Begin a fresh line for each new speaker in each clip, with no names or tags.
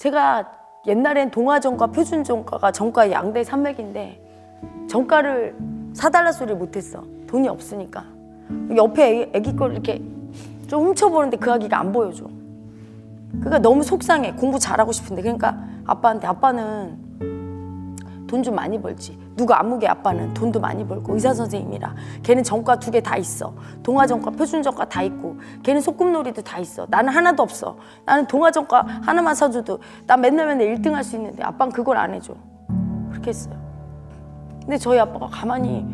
제가 옛날엔 동화전과 표준전과가 전과 양대 산맥인데 전과를 사달라 소리를 못했어. 돈이 없으니까. 옆에 애기, 애기 걸 이렇게 좀 훔쳐보는데 그 아기가 안 보여줘. 그러니까 너무 속상해. 공부 잘하고 싶은데. 그러니까 아빠한테 아빠는 돈 좀 많이 벌지. 누가 안무개 아빠는 돈도 많이 벌고 의사 선생님이라 걔는 전과 두 개 다 있어. 동화전과 표준 전과 다 있고 걔는 소꿉놀이도 다 있어. 나는 하나도 없어. 나는 동화전과 하나만 사줘도 나 맨날 맨날 1등 할 수 있는데 아빠는 그걸 안 해줘. 그렇게 했어요. 근데 저희 아빠가 가만히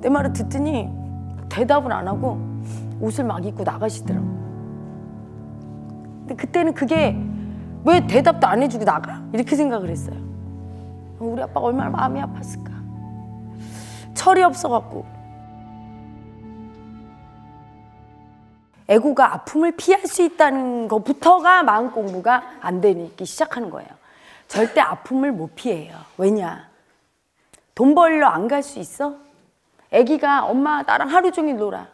내 말을 듣더니 대답을 안 하고 옷을 막 입고 나가시더라고. 근데 그때는 그게 왜 대답도 안 해주고 나가? 이렇게 생각을 했어요. 우리 아빠가 얼마나 마음이 아팠을까. 철이 없어갖고. 애고가 아픔을 피할 수 있다는 것부터가 마음 공부가 안 되기 시작하는 거예요. 절대 아픔을 못 피해요. 왜냐? 돈 벌러 안 갈 수 있어? 애기가 엄마 나랑 하루 종일 놀아.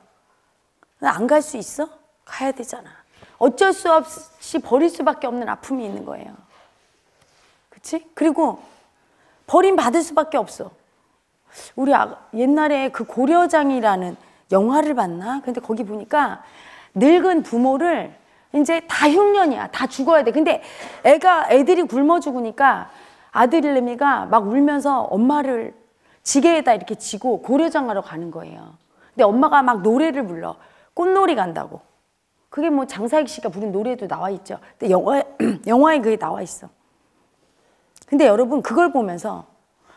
안 갈 수 있어? 가야 되잖아. 어쩔 수 없이 버릴 수밖에 없는 아픔이 있는 거예요. 그치? 그리고 버림 받을 수밖에 없어. 우리 아, 옛날에 그 고려장이라는 영화를 봤나? 근데 거기 보니까 늙은 부모를 이제 다 흉년이야. 다 죽어야 돼. 근데 애가, 애들이 굶어 죽으니까 아들내미가 막 울면서 엄마를 지게에다 이렇게 지고 고려장하러 가는 거예요. 근데 엄마가 막 노래를 불러. 꽃놀이 간다고. 그게 뭐 장사익 씨가 부른 노래도 나와 있죠. 근데 영화, 영화에 그게 나와 있어. 근데 여러분 그걸 보면서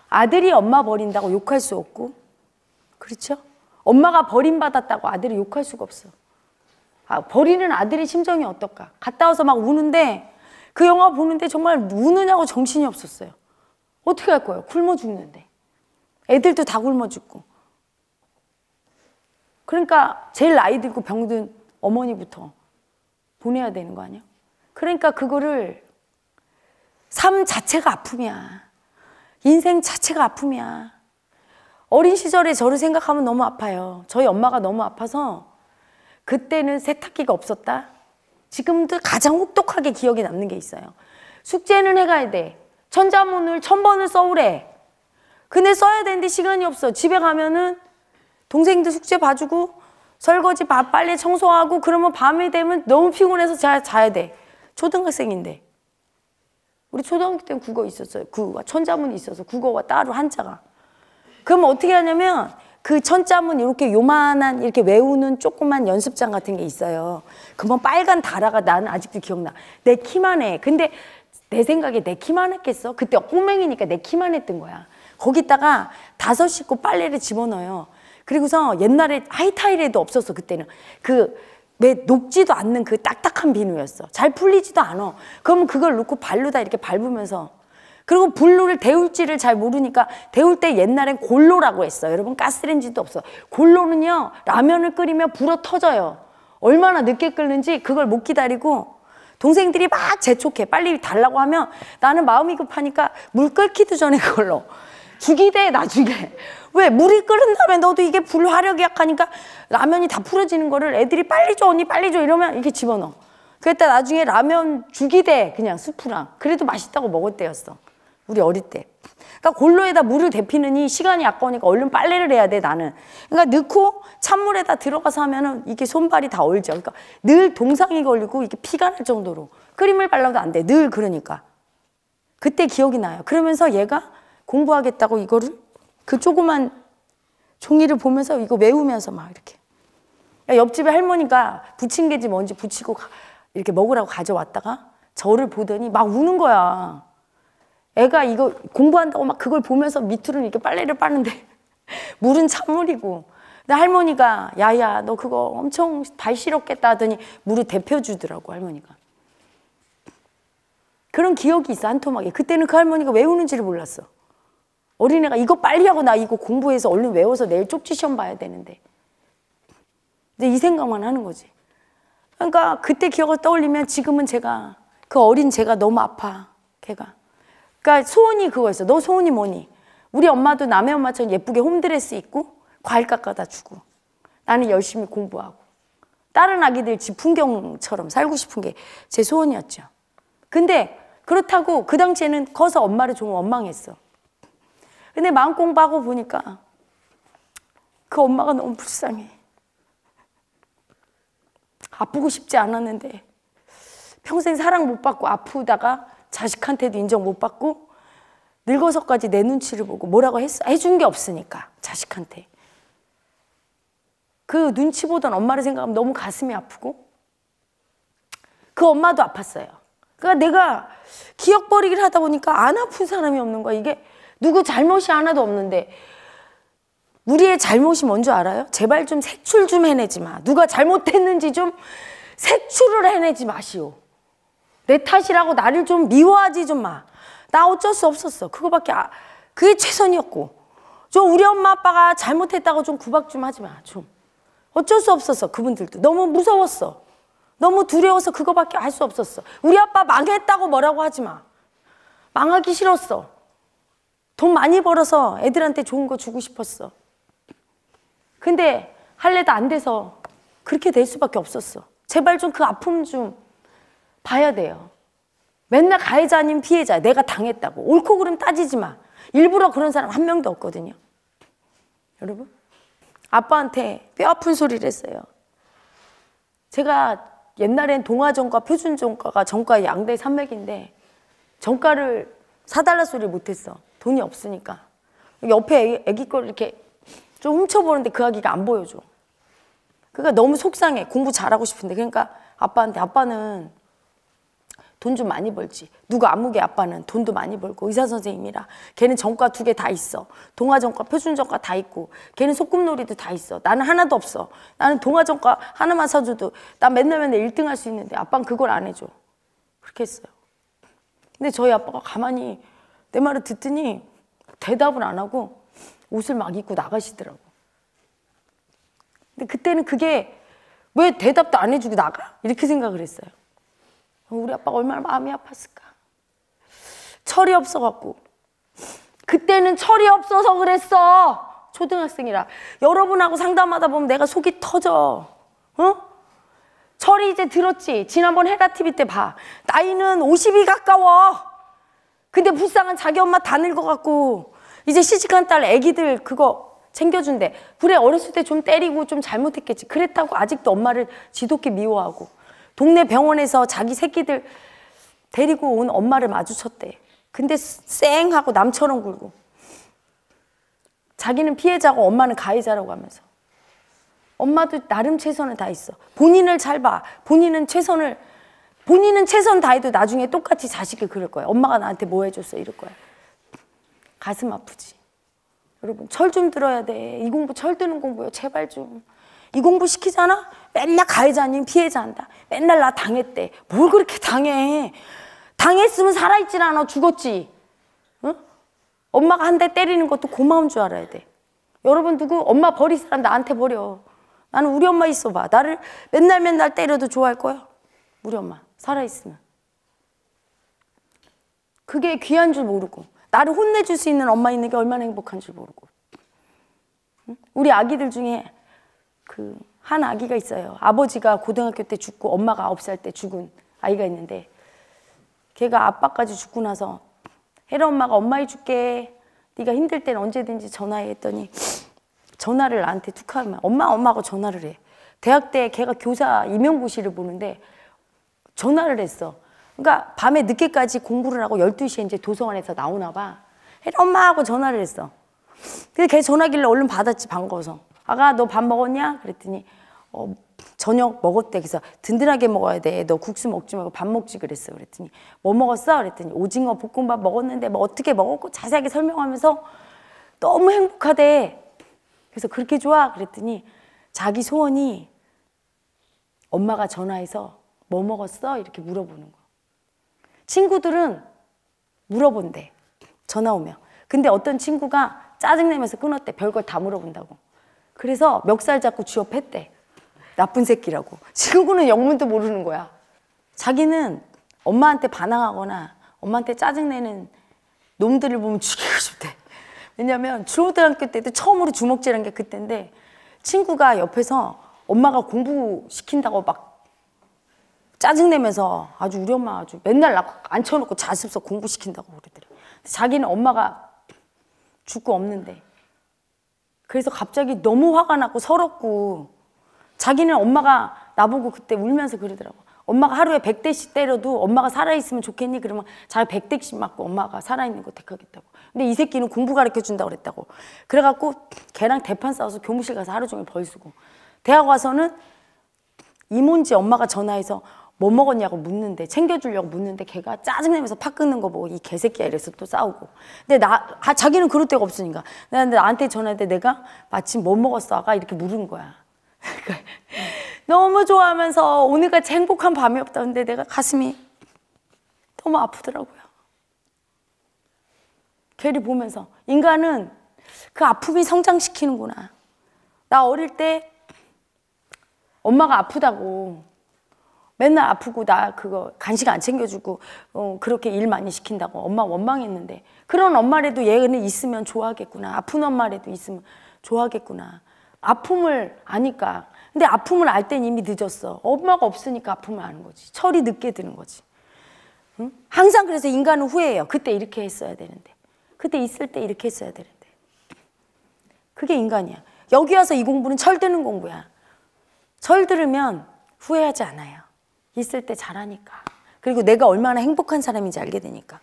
아들이 엄마 버린다고 욕할 수 없고 그렇죠? 엄마가 버림받았다고 아들이 욕할 수가 없어. 아, 버리는 아들의 심정이 어떨까? 갔다 와서 막 우는데 그 영화 보는데 정말 우느냐고 정신이 없었어요. 어떻게 할 거예요? 굶어 죽는데. 애들도 다 굶어 죽고. 그러니까 제일 나이 들고 병든 어머니부터 보내야 되는 거 아니야? 그러니까 그거를 삶 자체가 아픔이야. 인생 자체가 아픔이야. 어린 시절에 저를 생각하면 너무 아파요. 저희 엄마가 너무 아파서 그때는 세탁기가 없었다. 지금도 가장 혹독하게 기억에 남는 게 있어요. 숙제는 해가야 돼. 천자문을 천 번을 써오래. 근데 써야 되는데 시간이 없어. 집에 가면은 동생들 숙제 봐주고 설거지 밥 빨리 청소하고 그러면 밤이 되면 너무 피곤해서 자, 자야 돼. 초등학생인데. 우리 초등학교 때는 국어 있었어요. 국어가 천자문이 있어서 국어가 따로 한자가. 그럼 어떻게 하냐면 그 천자문 이렇게 요만한 이렇게 외우는 조그만 연습장 같은 게 있어요. 그러면 빨간 다라가 나는 아직도 기억나. 내 키만 해. 근데 내 생각에 내 키만 했겠어? 그때 꼬맹이니까 내 키만 했던 거야. 거기다가 다섯 식구 빨래를 집어넣어요. 그리고서 옛날에 하이타일에도 없었어 그때는 그 왜 녹지도 않는 그 딱딱한 비누였어. 잘 풀리지도 않아. 그러면 그걸 넣고 발로 다 이렇게 밟으면서 그리고 불로를 데울지를 잘 모르니까 데울 때 옛날엔 골로라고 했어. 여러분 가스렌지도 없어. 골로는요 라면을 끓이면 불어 터져요. 얼마나 늦게 끓는지 그걸 못 기다리고 동생들이 막 재촉해. 빨리 달라고 하면 나는 마음이 급하니까 물 끓기도 전에 그걸로 죽이 돼 나중에. 왜 물이 끓은 다음에 너도 이게 불 화력이 약하니까 라면이 다 풀어지는 거를 애들이 빨리 줘 언니 빨리 줘 이러면 이렇게 집어넣어. 그랬다 나중에 라면 죽이 돼 그냥 수프랑. 그래도 맛있다고 먹을 때였어. 우리 어릴 때. 그러니까 골로에다 물을 데피느니 시간이 아까우니까 얼른 빨래를 해야 돼 나는. 그러니까 넣고 찬물에다 들어가서 하면은 이게 손발이 다 얼죠. 그러니까 늘 동상이 걸리고 이게 피가 날 정도로 크림을 발라도 안 돼. 늘 그러니까. 그때 기억이 나요. 그러면서 얘가 공부하겠다고 이거를 그 조그만 종이를 보면서 이거 외우면서 막 이렇게. 옆집에 할머니가 부침개지 뭔지 부치고 이렇게 먹으라고 가져왔다가 저를 보더니 막 우는 거야. 애가 이거 공부한다고 막 그걸 보면서 밑으로 이렇게 빨래를 빠는데 물은 찬물이고. 근데 할머니가 야야 너 그거 엄청 발 시렵겠다 하더니 물을 데펴 주더라고 할머니가. 그런 기억이 있어 한 토막에. 그때는 그 할머니가 왜 우는지를 몰랐어. 어린애가 이거 빨리 하고 나 이거 공부해서 얼른 외워서 내일 쪽지 시험 봐야 되는데. 근데 이 생각만 하는 거지. 그러니까 그때 기억을 떠올리면 지금은 제가 그 어린 제가 너무 아파. 걔가. 그러니까 소원이 그거였어. 너 소원이 뭐니? 우리 엄마도 남의 엄마처럼 예쁘게 홈드레스 입고 과일 깎아다 주고 나는 열심히 공부하고 다른 아기들 집 풍경처럼 살고 싶은 게 제 소원이었죠. 근데 그렇다고 그 당시에는 커서 엄마를 좀 원망했어. 근데 마음 공부하고 보니까 그 엄마가 너무 불쌍해. 아프고 싶지 않았는데 평생 사랑 못 받고 아프다가 자식한테도 인정 못 받고 늙어서까지 내 눈치를 보고 뭐라고 했어? 해준 게 없으니까 자식한테. 그 눈치 보던 엄마를 생각하면 너무 가슴이 아프고 그 엄마도 아팠어요. 그러니까 내가 기억 버리기를 하다 보니까 안 아픈 사람이 없는 거야. 이게 누구 잘못이 하나도 없는데 우리의 잘못이 뭔지 알아요? 제발 좀 색출 좀 해내지 마. 누가 잘못했는지 좀 색출을 해내지 마시오. 내 탓이라고 나를 좀 미워하지 좀 마. 나 어쩔 수 없었어. 그거밖에 아, 그게 최선이었고. 좀 우리 엄마 아빠가 잘못했다고 좀 구박 좀 하지 마. 좀. 어쩔 수 없었어. 그분들도 너무 무서웠어. 너무 두려워서 그거밖에 할 수 없었어. 우리 아빠 망했다고 뭐라고 하지 마. 망하기 싫었어. 돈 많이 벌어서 애들한테 좋은 거 주고 싶었어. 근데 할래도 안 돼서 그렇게 될 수밖에 없었어. 제발 좀 그 아픔 좀 봐야 돼요. 맨날 가해자 아닌 피해자. 내가 당했다고. 옳고 그름 따지지 마. 일부러 그런 사람 한 명도 없거든요. 여러분? 아빠한테 뼈 아픈 소리를 했어요. 제가 옛날엔 동화전과 표준전과가 전과 양대 산맥인데 전과를 사달라 소리를 못했어. 돈이 없으니까. 옆에 애기, 걸 이렇게 좀 훔쳐보는데 그 아기가 안 보여줘. 그러니까 너무 속상해. 공부 잘하고 싶은데. 그러니까 아빠한테 아빠는 돈 좀 많이 벌지. 누가 안무게 아빠는 돈도 많이 벌고 의사 선생님이라 걔는 전과 두 개 다 있어. 동아 전과, 표준 전과 다 있고 걔는 소꿉놀이도 다 있어. 나는 하나도 없어. 나는 동아 전과 하나만 사줘도 나 맨날 맨날 1등 할 수 있는데 아빠는 그걸 안 해줘. 그렇게 했어요. 근데 저희 아빠가 가만히 내 말을 듣더니 대답을 안 하고 옷을 막 입고 나가시더라고. 근데 그때는 그게 왜 대답도 안 해주고 나가? 이렇게 생각을 했어요. 우리 아빠가 얼마나 마음이 아팠을까. 철이 없어갖고. 그때는 철이 없어서 그랬어. 초등학생이라. 여러분하고 상담하다 보면 내가 속이 터져. 어? 철이 이제 들었지. 지난번 헤라TV 때 봐. 나이는 50이 가까워. 근데 불쌍한 자기 엄마 다 늙어갖고 이제 시집간 딸 애기들 그거 챙겨준대. 그래 어렸을 때 좀 때리고 좀 잘못했겠지. 그랬다고 아직도 엄마를 지독히 미워하고 동네 병원에서 자기 새끼들 데리고 온 엄마를 마주쳤대. 근데 쌩 하고 남처럼 굴고 자기는 피해자고 엄마는 가해자라고 하면서 엄마도 나름 최선을 다했어. 본인을 잘 봐. 본인은 최선을 본인은 최선 다해도 나중에 똑같이 자식을 그럴 거야. 엄마가 나한테 뭐 해줬어 이럴 거야. 가슴 아프지. 여러분 철 좀 들어야 돼. 이 공부 철 드는 공부요. 제발 좀. 이 공부 시키잖아? 맨날 가해자 아닌 피해자 한다. 맨날 나 당했대. 뭘 그렇게 당해. 당했으면 살아있질 않아. 죽었지. 응? 엄마가 한 대 때리는 것도 고마운 줄 알아야 돼. 여러분 누구 엄마 버릴 사람 나한테 버려. 나는 우리 엄마 있어봐. 나를 맨날 맨날 때려도 좋아할 거야. 우리 엄마 살아있으면. 그게 귀한 줄 모르고 나를 혼내줄 수 있는 엄마 있는 게 얼마나 행복한 줄 모르고 우리 아기들 중에 그 한 아기가 있어요. 아버지가 고등학교 때 죽고 엄마가 아홉 살 때 죽은 아이가 있는데 걔가 아빠까지 죽고 나서 혜라 엄마가 엄마 해줄게. 네가 힘들 때는 언제든지 전화해 했더니 전화를 나한테 툭 하면 엄마 엄마 하고 전화를 해. 대학 때 걔가 교사 임용고시를 보는데 전화를 했어. 그러니까 밤에 늦게까지 공부를 하고 12시에 이제 도서관에서 나오나 봐. 혜라 엄마 하고 전화를 했어. 근데 걔 전화길래 얼른 받았지 반가워서. 아가 너 밥 먹었냐? 그랬더니 어, 저녁 먹었대. 그래서 든든하게 먹어야 돼. 너 국수 먹지 말고 밥 먹지 그랬어. 그랬더니 뭐 먹었어? 그랬더니 오징어 볶음밥 먹었는데 뭐 어떻게 먹었고 자세하게 설명하면서 너무 행복하대. 그래서 그렇게 좋아? 그랬더니 자기 소원이 엄마가 전화해서 뭐 먹었어? 이렇게 물어보는 거. 친구들은 물어본대. 전화 오면. 근데 어떤 친구가 짜증내면서 끊었대. 별걸 다 물어본다고. 그래서 멱살 잡고 쥐업했대. 나쁜 새끼라고. 친구는 영문도 모르는 거야. 자기는 엄마한테 반항하거나 엄마한테 짜증내는 놈들을 보면 죽이고 싶대. 왜냐면 초등학교 때도 처음으로 주먹질한 게 그때인데 친구가 옆에서 엄마가 공부시킨다고 막 짜증내면서 아주 우리 엄마 아주 맨날 나 앉혀놓고 자습서 공부시킨다고 그러더래. 자기는 엄마가 죽고 없는데. 그래서 갑자기 너무 화가 나고 서럽고 자기는 엄마가 나보고 그때 울면서 그러더라고. 엄마가 하루에 100대씩 때려도 엄마가 살아있으면 좋겠니? 그러면 100대씩 맞고 엄마가 살아있는 거 택하겠다고. 근데 이 새끼는 공부 가르쳐 준다고 그랬다고. 그래갖고 걔랑 대판 싸워서 교무실 가서 하루 종일 벌 쓰고. 대학 와서는 이모인지 엄마가 전화해서 뭐 먹었냐고 묻는데 챙겨주려고 묻는데 걔가 짜증내면서 팍 끊는 거 보고 이 개새끼야 이래서 또 싸우고. 근데 나 아, 자기는 그럴 데가 없으니까. 근데 나한테 전화했는데 내가 마침 뭐 먹었어? 아까 이렇게 물은 거야. 너무 좋아하면서 오늘같이 행복한 밤이 없다. 근데 내가 가슴이 너무 아프더라고요. 걔를 보면서 인간은 그 아픔이 성장시키는구나. 나 어릴 때 엄마가 아프다고 맨날 아프고 나 그거 간식 안 챙겨주고 어, 그렇게 일 많이 시킨다고. 엄마 원망했는데. 그런 엄마라도 얘는 있으면 좋아하겠구나. 아픈 엄마라도 있으면 좋아하겠구나. 아픔을 아니까. 근데 아픔을 알 땐 이미 늦었어. 엄마가 없으니까 아픔을 아는 거지. 철이 늦게 드는 거지. 응? 항상 그래서 인간은 후회해요. 그때 이렇게 했어야 되는데. 그때 있을 때 이렇게 했어야 되는데. 그게 인간이야. 여기 와서 이 공부는 철 드는 공부야. 철 들으면 후회하지 않아요 있을 때 잘하니까. 그리고 내가 얼마나 행복한 사람인지 알게 되니까.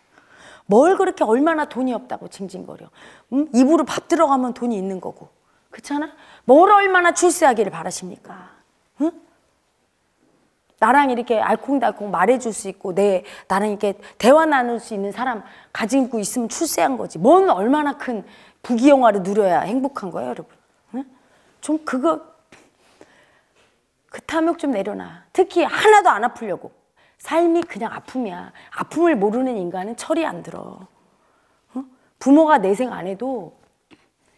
뭘 그렇게 얼마나 돈이 없다고 징징거려. 음? 입으로 밥 들어가면 돈이 있는 거고. 그렇잖아? 뭘 얼마나 출세하기를 바라십니까? 응? 나랑 이렇게 알콩달콩 말해줄 수 있고 내 나랑 이렇게 대화 나눌 수 있는 사람 가지고 있으면 출세한 거지. 뭔 얼마나 큰 부귀영화를 누려야 행복한 거예요, 여러분. 응? 좀 그거 그 탐욕 좀 내려놔. 특히 하나도 안 아프려고. 삶이 그냥 아픔이야. 아픔을 모르는 인간은 철이 안 들어. 어? 부모가 내생 안 해도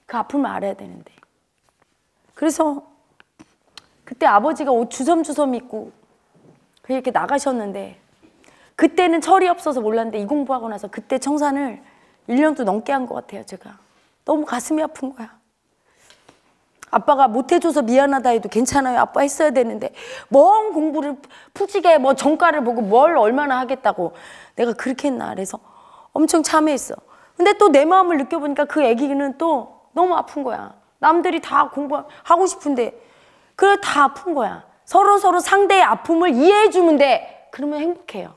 그 아픔을 알아야 되는데. 그래서 그때 아버지가 옷 주섬주섬 입고 그렇게 나가셨는데 그때는 철이 없어서 몰랐는데 이 공부하고 나서 그때 청산을 1년도 넘게 한 것 같아요, 제가. 너무 가슴이 아픈 거야. 아빠가 못해줘서 미안하다 해도 괜찮아요. 아빠 했어야 되는데 뭔 공부를 푸지게 뭐 정가를 보고 뭘 얼마나 하겠다고 내가 그렇게 했나 그래서 엄청 참회했어. 근데 또 내 마음을 느껴보니까 그 애기는 또 너무 아픈 거야. 남들이 다 공부하고 싶은데 그래 다 아픈 거야. 서로 서로 상대의 아픔을 이해해주면 돼. 그러면 행복해요.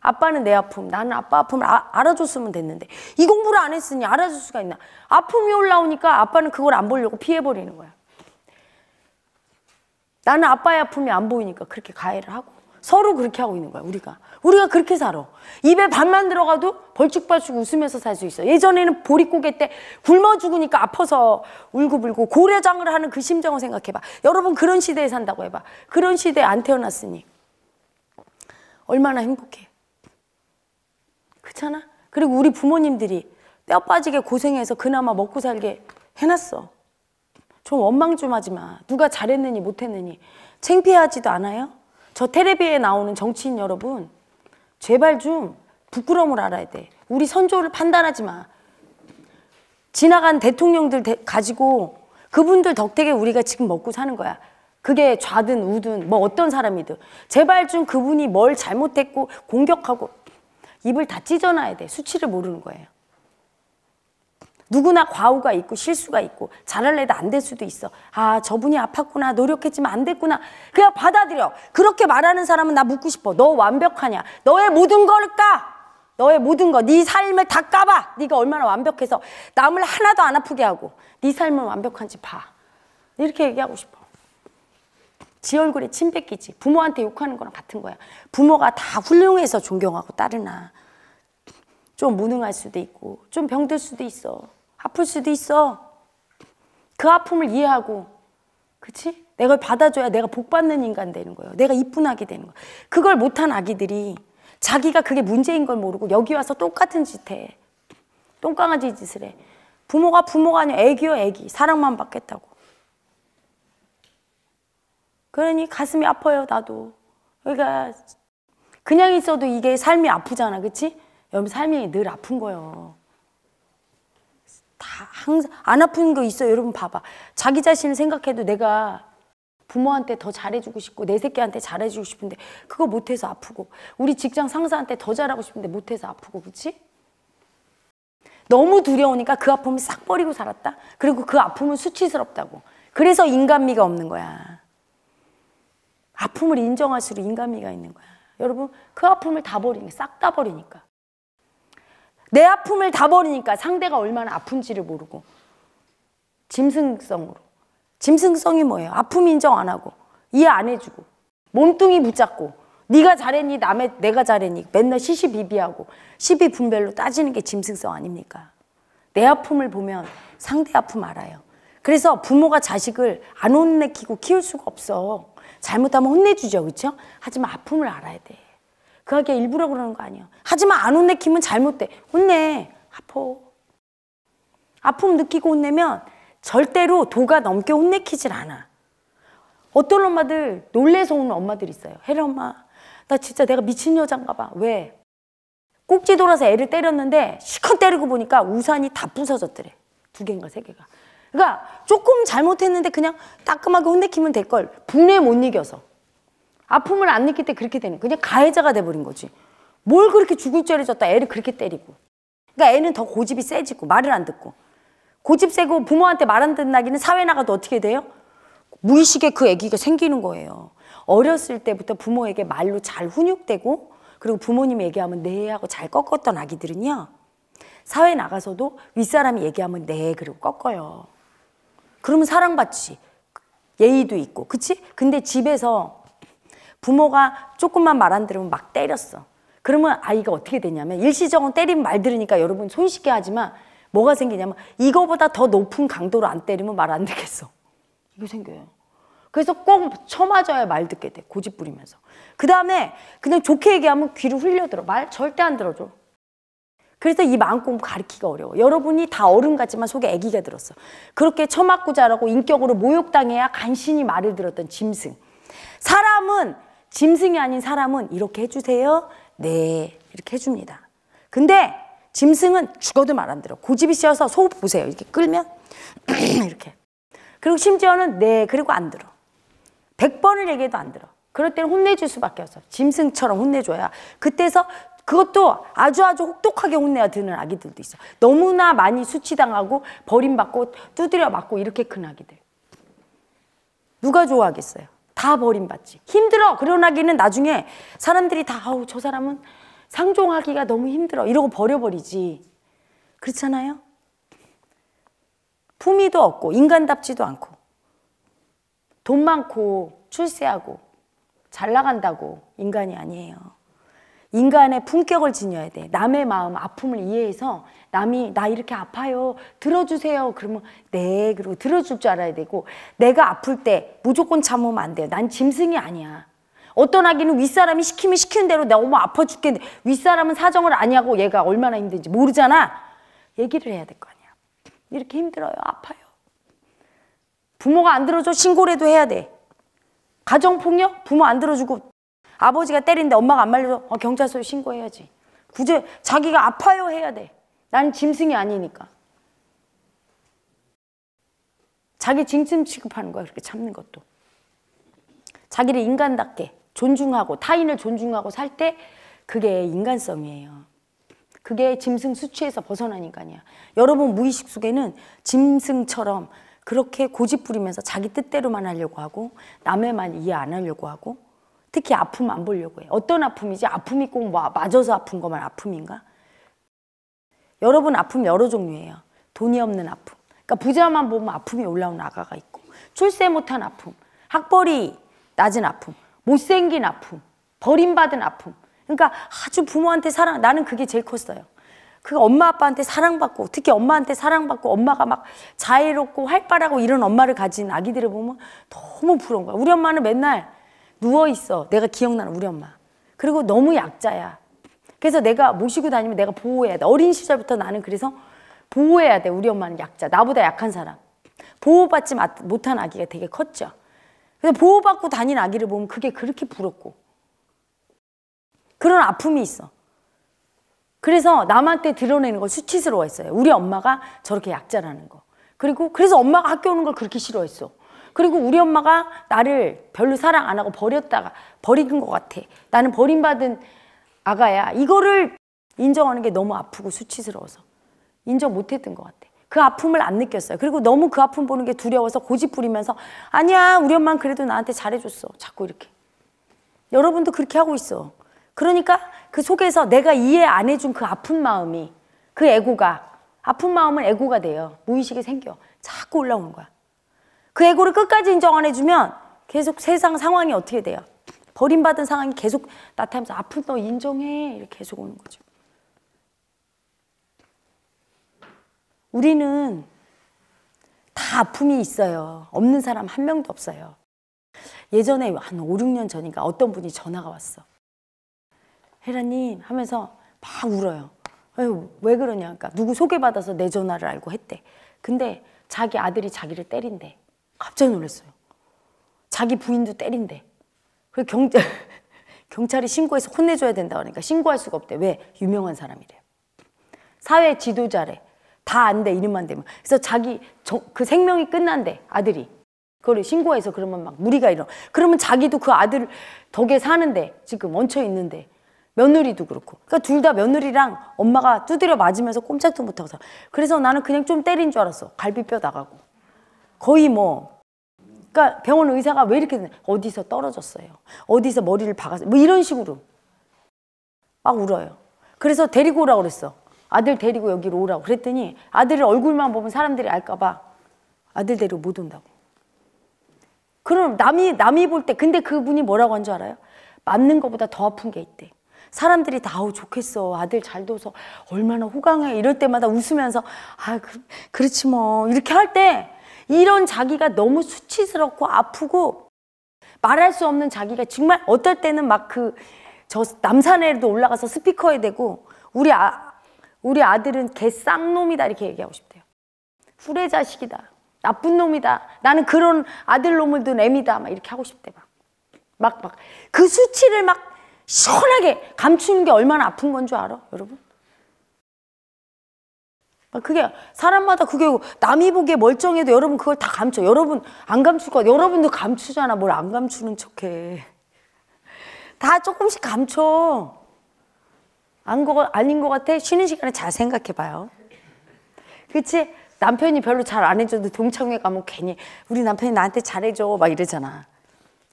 아빠는 내 아픔, 나는 아빠 아픔을 아, 알아줬으면 됐는데. 이 공부를 안 했으니 알아줄 수가 있나? 아픔이 올라오니까 아빠는 그걸 안 보려고 피해버리는 거야. 나는 아빠의 아픔이 안 보이니까 그렇게 가해를 하고. 서로 그렇게 하고 있는 거야 우리가. 우리가 그렇게 살아. 입에 밥만 들어가도 벌쭉벌쭉 웃으면서 살 수 있어. 예전에는 보릿고개 때 굶어 죽으니까 아파서 울고불고 고래장을 하는 그 심정을 생각해봐. 여러분 그런 시대에 산다고 해봐. 그런 시대에 안 태어났으니 얼마나 행복해 그렇잖아? 그리고 우리 부모님들이 뼈 빠지게 고생해서 그나마 먹고 살게 해놨어. 좀 원망 좀 하지 마. 누가 잘했느니 못했느니 창피하지도 않아요? 저 텔레비에 나오는 정치인 여러분 제발 좀 부끄러움을 알아야 돼. 우리 선조를 판단하지 마. 지나간 대통령들 대, 가지고 그분들 덕택에 우리가 지금 먹고 사는 거야. 그게 좌든 우든 뭐 어떤 사람이든 제발 좀 그분이 뭘 잘못했고 공격하고 입을 다 찢어놔야 돼. 수치를 모르는 거예요. 누구나 과오가 있고 실수가 있고 잘할래도 안 될 수도 있어. 아 저분이 아팠구나 노력했지만 안 됐구나. 그냥 받아들여. 그렇게 말하는 사람은 나 묻고 싶어. 너 완벽하냐? 너의 모든 걸 까. 너의 모든 거, 네 삶을 다 까봐. 네가 얼마나 완벽해서 남을 하나도 안 아프게 하고 네 삶은 완벽한지 봐. 이렇게 얘기하고 싶어. 지 얼굴에 침 뱉기지. 부모한테 욕하는 거랑 같은 거야. 부모가 다 훌륭해서 존경하고 따르나. 좀 무능할 수도 있고, 좀 병들 수도 있어. 아플 수도 있어. 그 아픔을 이해하고, 그치? 내가 받아줘야 내가 복 받는 인간 되는 거예요. 내가 이쁜 아기 되는 거예요. 그걸 못한 아기들이 자기가 그게 문제인 걸 모르고 여기 와서 똑같은 짓 해. 똥강아지 짓을 해. 부모가 부모가 아니야. 애기요, 애기. 사랑만 받겠다고. 그러니 가슴이 아파요, 나도. 그러니까 그냥 있어도 이게 삶이 아프잖아, 그치? 여러분 삶이 늘 아픈 거예요. 다 항상 안 아픈 거 있어요. 여러분 봐봐. 자기 자신을 생각해도 내가 부모한테 더 잘해주고 싶고 내 새끼한테 잘해주고 싶은데 그거 못해서 아프고 우리 직장 상사한테 더 잘하고 싶은데 못해서 아프고 그치? 너무 두려우니까 그 아픔을 싹 버리고 살았다. 그리고 그 아픔은 수치스럽다고. 그래서 인간미가 없는 거야. 아픔을 인정할수록 인간미가 있는 거야. 여러분 그 아픔을 다 버리니까 싹 다 버리니까 내 아픔을 다 버리니까 상대가 얼마나 아픈지를 모르고 짐승성으로 짐승성이 뭐예요? 아픔 인정 안 하고 이해 안 해주고 몸뚱이 붙잡고 네가 잘했니 남의 내가 잘했니 맨날 시시비비하고 시비 분별로 따지는 게 짐승성 아닙니까? 내 아픔을 보면 상대 아픔 알아요. 그래서 부모가 자식을 안 혼내키고 키울 수가 없어. 잘못하면 혼내주죠, 그렇죠? 하지만 아픔을 알아야 돼. 그하게 일부러 그러는 거 아니야. 하지만 안 혼내키면 잘못돼. 혼내, 아파. 아픔 느끼고 혼내면 절대로 도가 넘게 혼내키질 않아. 어떤 엄마들 놀래서 오는 엄마들 있어요. 혜리 엄마, 나 진짜 내가 미친 여잔가 봐. 왜? 꼭지 돌아서 애를 때렸는데 시컷 때리고 보니까 우산이 다 부서졌더래. 두 개인가 세 개가. 그러니까 조금 잘못했는데 그냥 따끔하게 혼내키면 될 걸 분에 못 이겨서 아픔을 안 느낄 때 그렇게 되는 그냥 가해자가 돼버린 거지. 뭘 그렇게 죽을 죄를 졌다 애를 그렇게 때리고. 그러니까 애는 더 고집이 세지고 말을 안 듣고 고집 세고 부모한테 말 안 듣는 아기는 사회 나가도 어떻게 돼요? 무의식에 그 아기가 생기는 거예요. 어렸을 때부터 부모에게 말로 잘 훈육되고 그리고 부모님 얘기하면 네 하고 잘 꺾었던 아기들은요. 사회 나가서도 윗사람이 얘기하면 네 그리고 꺾어요. 그러면 사랑받지. 예의도 있고. 그치? 근데 집에서 부모가 조금만 말 안 들으면 막 때렸어. 그러면 아이가 어떻게 되냐면 일시적으로 때리면 말 들으니까 여러분 손쉽게 하지만 뭐가 생기냐면 이거보다 더 높은 강도로 안 때리면 말안 되겠어. 이거 생겨요. 그래서 꼭 쳐맞아야 말 듣게 돼. 고집 부리면서. 그 다음에 그냥 좋게 얘기하면 귀를 흘려들어. 말 절대 안 들어줘. 그래서 이 마음 공부 가르키기가 어려워. 여러분이 다 어른 같지만 속에 아기가 들었어. 그렇게 처맞고 자라고 인격으로 모욕당해야 간신히 말을 들었던 짐승. 사람은 짐승이 아닌 사람은 이렇게 해주세요. 네 이렇게 해줍니다. 근데 짐승은 죽어도 말 안 들어. 고집이 씌어서 소 보세요. 이렇게 끌면 이렇게. 그리고 심지어는 네 그리고 안 들어. 백 번을 얘기해도 안 들어. 그럴 때는 혼내줄 수밖에 없어. 짐승처럼 혼내줘야. 그때서 그것도 아주 아주 혹독하게 혼내야 드는 아기들도 있어. 너무나 많이 수치당하고 버림받고 두드려 맞고 이렇게 큰 아기들. 누가 좋아하겠어요? 다 버림받지. 힘들어. 그런 아기는 나중에 사람들이 다 아우 저 사람은 상종하기가 너무 힘들어. 이러고 버려버리지. 그렇잖아요? 품위도 없고 인간답지도 않고 돈 많고 출세하고 잘 나간다고 인간이 아니에요. 인간의 품격을 지녀야 돼. 남의 마음, 아픔을 이해해서 남이 나 이렇게 아파요. 들어주세요. 그러면 네. 그리고 들어줄 줄 알아야 되고 내가 아플 때 무조건 참으면 안 돼요. 난 짐승이 아니야. 어떤 아기는 윗사람이 시키면 시키는 대로 너무 아파 죽겠는데 윗사람은 사정을 아니하고 얘가 얼마나 힘든지 모르잖아. 얘기를 해야 될 거 아니야. 이렇게 힘들어요. 아파요. 부모가 안 들어줘 신고라도 해야 돼. 가정폭력? 부모 안 들어주고 아버지가 때리는데 엄마가 안 말려서 어, 경찰서에 신고해야지. 구제 자기가 아파요 해야 돼. 나는 짐승이 아니니까. 자기 짐승 취급하는 거야 그렇게 참는 것도. 자기를 인간답게 존중하고 타인을 존중하고 살 때 그게 인간성이에요. 그게 짐승 수치에서 벗어나니까요. 여러분 무의식 속에는 짐승처럼 그렇게 고집 부리면서 자기 뜻대로만 하려고 하고 남의 말 이해 안 하려고 하고 특히 아픔 안 보려고 해. 어떤 아픔이지? 아픔이 꼭뭐 맞아서 아픈 것만 아픔인가? 여러분 아픔 여러 종류예요. 돈이 없는 아픔. 그러니까 부자만 보면 아픔이 올라오는 아가가 있고 출세 못한 아픔, 학벌이 낮은 아픔, 못생긴 아픔, 버림받은 아픔. 그러니까 아주 부모한테 사랑, 나는 그게 제일 컸어요. 그 엄마 아빠한테 사랑받고 특히 엄마한테 사랑받고 엄마가 막 자애롭고 활발하고 이런 엄마를 가진 아기들을 보면 너무 부러운 거야. 우리 엄마는 맨날 누워 있어. 내가 기억나는 우리 엄마. 그리고 너무 약자야. 그래서 내가 모시고 다니면 내가 보호해야 돼. 어린 시절부터 나는 그래서 보호해야 돼. 우리 엄마는 약자. 나보다 약한 사람. 보호받지 못한 아기가 되게 컸죠. 그래서 보호받고 다닌 아기를 보면 그게 그렇게 부럽고 그런 아픔이 있어. 그래서 남한테 드러내는 걸 수치스러워했어요. 우리 엄마가 저렇게 약자라는 거. 그리고 그래서 엄마가 학교 오는 걸 그렇게 싫어했어. 그리고 우리 엄마가 나를 별로 사랑 안 하고 버렸다가 버린 것 같아. 나는 버림받은 아가야. 이거를 인정하는 게 너무 아프고 수치스러워서 인정 못했던 것 같아. 그 아픔을 안 느꼈어요. 그리고 너무 그 아픔 보는 게 두려워서 고집 부리면서 아니야 우리 엄마는 그래도 나한테 잘해줬어. 자꾸 이렇게. 여러분도 그렇게 하고 있어. 그러니까 그 속에서 내가 이해 안 해준 그 아픈 마음이 그 에고가 아픈 마음은 에고가 돼요. 무의식이 생겨. 자꾸 올라오는 거야. 그 에고를 끝까지 인정 안 해주면 계속 세상 상황이 어떻게 돼요? 버림받은 상황이 계속 나타나면서 아픈 너 인정해 이렇게 계속 오는 거죠. 우리는 다 아픔이 있어요. 없는 사람 한 명도 없어요. 예전에 한 5, 6년 전인가 어떤 분이 전화가 왔어. 혜라님 하면서 막 울어요. 왜 그러냐. 그러니까 누구 소개받아서 내 전화를 알고 했대. 근데 자기 아들이 자기를 때린대. 깜짝 놀랐어요. 자기 부인도 때린대. 그 경, 경찰이 신고해서 혼내줘야 된다 그러니까 신고할 수가 없대. 왜? 유명한 사람이래요. 사회 지도자래. 다 안 돼, 이름만 되면. 그래서 자기, 저, 그 생명이 끝난대, 아들이. 그걸 신고해서 그러면 막 무리가 일어. 그러면 자기도 그 아들 덕에 사는데, 지금 얹혀 있는데. 며느리도 그렇고. 그러니까 둘 다 며느리랑 엄마가 두드려 맞으면서 꼼짝도 못하고 살 그래서 나는 그냥 좀 때린 줄 알았어. 갈비뼈 나가고. 거의 뭐. 그러니까 병원 의사가 왜 이렇게 어디서 떨어졌어요. 어디서 머리를 박았어요. 뭐 이런 식으로. 막 울어요. 그래서 데리고 오라고 그랬어. 아들 데리고 여기로 오라고 그랬더니 아들 얼굴만 보면 사람들이 알까봐 아들 데리고 못 온다고. 그럼 남이 남이 볼 때 근데 그분이 뭐라고 한 줄 알아요? 맞는 것보다 더 아픈 게 있대. 사람들이 다 아우 좋겠어 아들 잘 둬서 얼마나 호강해 이럴 때마다 웃으면서 아 그, 그렇지 뭐 이렇게 할 때 이런 자기가 너무 수치스럽고 아프고 말할 수 없는 자기가 정말 어떨 때는 막 그 저 남산에도 올라가서 스피커에 대고 우리 아, 우리 아들은 개 쌍놈이다 이렇게 얘기하고 싶대요. 후레 자식이다. 나쁜 놈이다. 나는 그런 아들 놈을 둔 애미다. 막 이렇게 하고 싶대 막. 막, 막. 그 수치를 막 시원하게 감추는 게 얼마나 아픈 건 줄 알아, 여러분? 그게 사람마다 그게 남이 보기에 멀쩡해도 여러분 그걸 다 감춰. 여러분 안 감출 거 여러분도 감추잖아. 뭘 안 감추는 척해. 다 조금씩 감춰. 안 거, 아닌 것 같아? 쉬는 시간에 잘 생각해 봐요. 그치? 남편이 별로 잘 안 해줘도 동창회 가면 괜히 우리 남편이 나한테 잘해줘 막 이러잖아.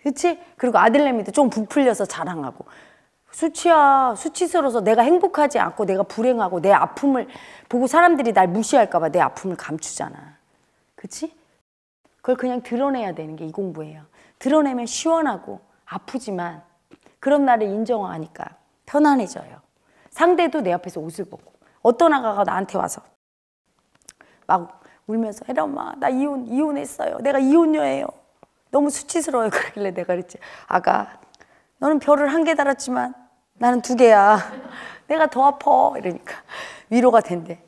그치? 그리고 아들내미도 좀 부풀려서 자랑하고. 수치야. 수치스러워서 내가 행복하지 않고 내가 불행하고 내 아픔을 보고 사람들이 날 무시할까 봐 내 아픔을 감추잖아. 그치? 그걸 그냥 드러내야 되는 게 이 공부예요. 드러내면 시원하고 아프지만 그런 나를 인정하니까 편안해져요. 상대도 내 앞에서 옷을 벗고 어떤 아가가 나한테 와서 막 울면서 혜라 엄마 나 이혼 이혼했어요. 내가 이혼녀예요. 너무 수치스러워요. 그러길래 내가 그랬지. 아가 너는 별을 한 개 달았지만 나는 두 개야. 내가 더 아파. 이러니까 위로가 된대.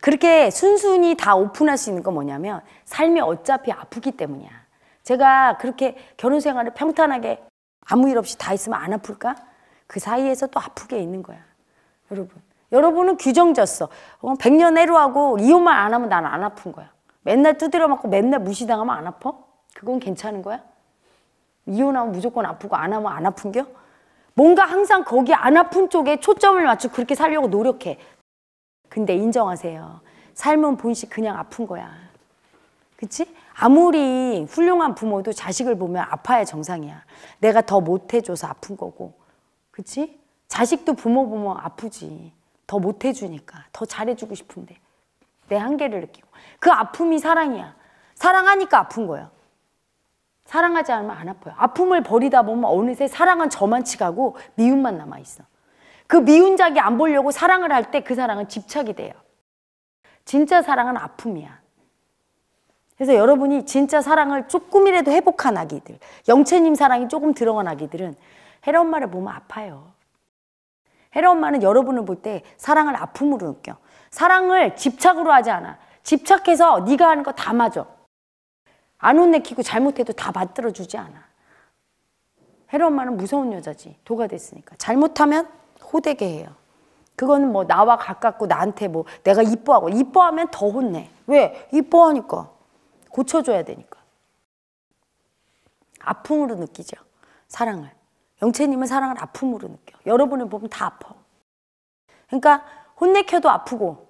그렇게 순순히 다 오픈할 수 있는 건 뭐냐면 삶이 어차피 아프기 때문이야. 제가 그렇게 결혼 생활을 평탄하게 아무 일 없이 다 있으면 안 아플까? 그 사이에서 또 아프게 있는 거야. 여러분. 여러분은 규정 졌어. 어, 100년 애로하고 이혼만 안 하면 난 안 아픈 거야. 맨날 두드려 맞고 맨날 무시당하면 안 아파? 그건 괜찮은 거야? 이혼하면 무조건 아프고 안 하면 안 아픈겨? 뭔가 항상 거기 안 아픈 쪽에 초점을 맞추고 그렇게 살려고 노력해. 근데 인정하세요. 삶은 본식 그냥 아픈 거야. 그치? 아무리 훌륭한 부모도 자식을 보면 아파야 정상이야. 내가 더 못해줘서 아픈 거고. 그치? 자식도 부모 보면 아프지. 더 못해주니까. 더 잘해주고 싶은데. 내 한계를 느끼고. 그 아픔이 사랑이야. 사랑하니까 아픈 거야. 사랑하지 않으면 안 아파요. 아픔을 버리다 보면 어느새 사랑은 저만 치 가고 미움만 남아있어. 그 미운 자기 안 보려고 사랑을 할 때 그 사랑은 집착이 돼요. 진짜 사랑은 아픔이야. 그래서 여러분이 진짜 사랑을 조금이라도 회복한 아기들, 영채님 사랑이 조금 들어간 아기들은 혜라 엄마를 보면 아파요. 혜라 엄마는 여러분을 볼 때 사랑을 아픔으로 느껴. 사랑을 집착으로 하지 않아. 집착해서 네가 하는 거 다 맞아. 안 혼내키고 잘못해도 다 받들어주지 않아. 혜라 엄마는 무서운 여자지. 도가 됐으니까. 잘못하면 호되게 해요. 그거는 뭐 나와 가깝고 나한테 뭐 내가 이뻐하고 이뻐하면 더 혼내. 왜? 이뻐하니까. 고쳐줘야 되니까. 아픔으로 느끼죠. 사랑을. 영채님은 사랑을 아픔으로 느껴. 여러분을 보면 다 아파. 그러니까 혼내켜도 아프고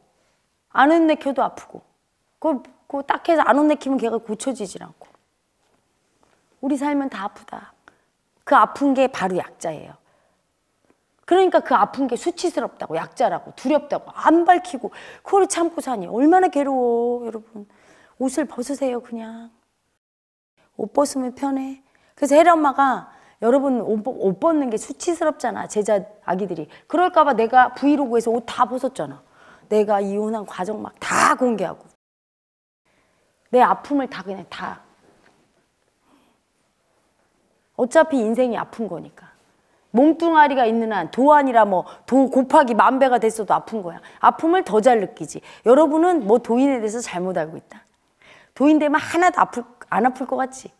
안 혼내켜도 아프고 그, 그 딱 해서 안 혼내키면 걔가 고쳐지질 않고. 우리 삶은 다 아프다. 그 아픈 게 바로 약자예요. 그러니까 그 아픈 게 수치스럽다고 약자라고 두렵다고 안 밝히고 그걸 참고 사니 얼마나 괴로워 여러분. 옷을 벗으세요 그냥. 옷 벗으면 편해. 그래서 혜리 엄마가 여러분 옷, 옷 벗는 게 수치스럽잖아 제자 아기들이. 그럴까봐 내가 브이로그에서 옷 다 벗었잖아. 내가 이혼한 과정 막 다 공개하고 내 아픔을 다 그냥 다. 어차피 인생이 아픈 거니까. 몸뚱아리가 있는 한 도안이라 뭐 도 곱하기 만 배가 됐어도 아픈 거야. 아픔을 더 잘 느끼지. 여러분은 뭐 도인에 대해서 잘못 알고 있다. 도인 되면 하나도 아플, 안 아플 것 같지?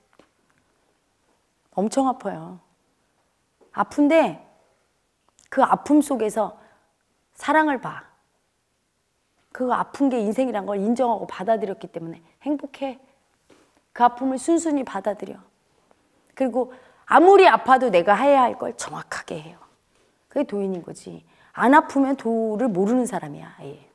엄청 아파요. 아픈데 그 아픔 속에서 사랑을 봐. 그 아픈 게 인생이란 걸 인정하고 받아들였기 때문에 행복해. 그 아픔을 순순히 받아들여. 그리고 아무리 아파도 내가 해야 할 걸 정확하게 해요. 그게 도인인 거지. 안 아프면 도를 모르는 사람이야. 아예.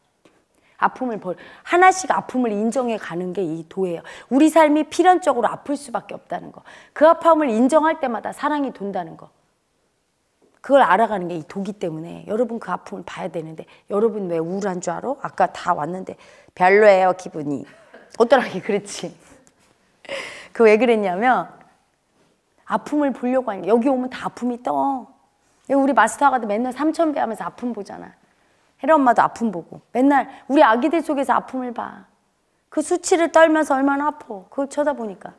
아픔을 벌 하나씩 아픔을 인정해 가는 게 이 도예요. 우리 삶이 필연적으로 아플 수밖에 없다는 거. 그 아픔을 인정할 때마다 사랑이 돈다는 거. 그걸 알아가는 게 이 도기 때문에 여러분 그 아픔을 봐야 되는데 여러분 왜 우울한 줄 알아? 아까 다 왔는데 별로예요 기분이. 아기 그렇지. 그 왜 그랬냐면 아픔을 보려고 하는 게 여기 오면 다 아픔이 떠. 우리 마스터가도 맨날 삼천 배 하면서 아픔 보잖아. 혜라 엄마도 아픔 보고 맨날 우리 아기들 속에서 아픔을 봐. 그 수치를 떨면서 얼마나 아파. 그걸 쳐다보니까.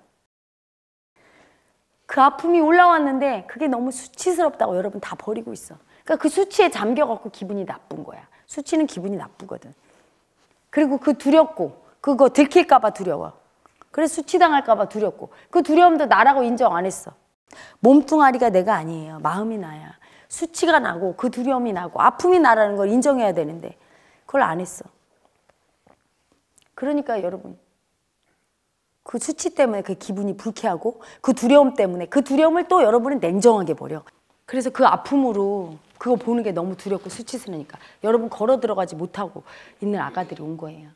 그 아픔이 올라왔는데 그게 너무 수치스럽다고 여러분 다 버리고 있어. 그러니까 그 수치에 잠겨갖고 기분이 나쁜 거야. 수치는 기분이 나쁘거든. 그리고 그 두렵고 그거 들킬까봐 두려워. 그래서 수치당할까봐 두렵고 그 두려움도 나라고 인정 안 했어. 몸뚱아리가 내가 아니에요. 마음이 나야. 수치가 나고 그 두려움이 나고 아픔이 나라는 걸 인정해야 되는데 그걸 안 했어. 그러니까 여러분 그 수치 때문에 그 기분이 불쾌하고 그 두려움 때문에 그 두려움을 또 여러분은 냉정하게 버려. 그래서 그 아픔으로 그거 보는 게 너무 두렵고 수치스러우니까 여러분 걸어 들어가지 못하고 있는 아가들이 온 거예요.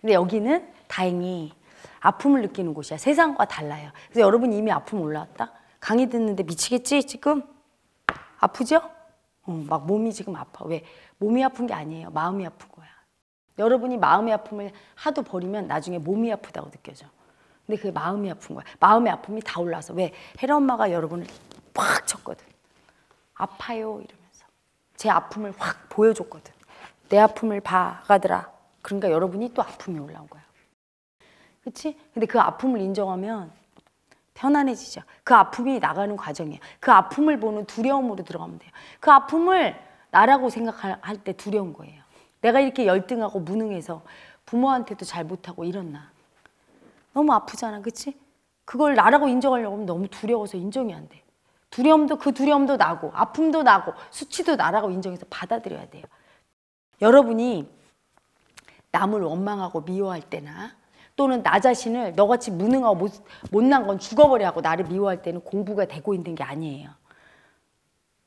근데 여기는 다행히 아픔을 느끼는 곳이야. 세상과 달라요. 그래서 여러분 이미 아픔 올라왔다? 강의 듣는데 미치겠지 지금? 아프죠? 어, 막 몸이 지금 아파. 왜? 몸이 아픈 게 아니에요. 마음이 아픈 거야. 여러분이 마음의 아픔을 하도 버리면 나중에 몸이 아프다고 느껴져. 근데 그게 마음이 아픈 거야. 마음의 아픔이 다 올라와서 왜? 혜라 엄마가 여러분을 확 쳤거든. 아파요 이러면서 제 아픔을 확 보여줬거든. 내 아픔을 봐, 가들아. 그러니까 여러분이 또 아픔이 올라온 거야. 그치? 근데 그 아픔을 인정하면 편안해지죠. 그 아픔이 나가는 과정이에요. 그 아픔을 보는 두려움으로 들어가면 돼요. 그 아픔을 나라고 생각할 때 두려운 거예요. 내가 이렇게 열등하고 무능해서 부모한테도 잘 못하고 이렇나. 너무 아프잖아. 그치? 그걸 나라고 인정하려고 하면 너무 두려워서 인정이 안 돼. 두려움도 그 두려움도 나고 아픔도 나고 수치도 나라고 인정해서 받아들여야 돼요. 여러분이 남을 원망하고 미워할 때나 또는 나 자신을 너같이 무능하고 못, 못난 건 죽어버려 하고 나를 미워할 때는 공부가 되고 있는 게 아니에요.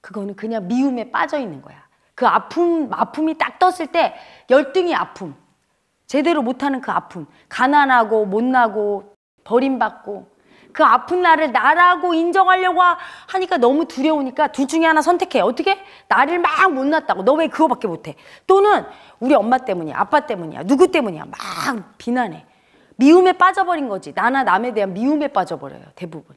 그거는 그냥 미움에 빠져 있는 거야. 그 아픔, 아픔이 딱 떴을 때 열등이 아픔. 제대로 못하는 그 아픔. 가난하고 못나고 버림받고 그 아픈 나를 나라고 인정하려고 하니까 너무 두려우니까 둘 중에 하나 선택해. 어떻게? 나를 막 못났다고. 너 왜 그거밖에 못해? 또는 우리 엄마 때문이야. 아빠 때문이야. 누구 때문이야. 막 비난해. 미움에 빠져버린 거지. 나나 남에 대한 미움에 빠져버려요. 대부분.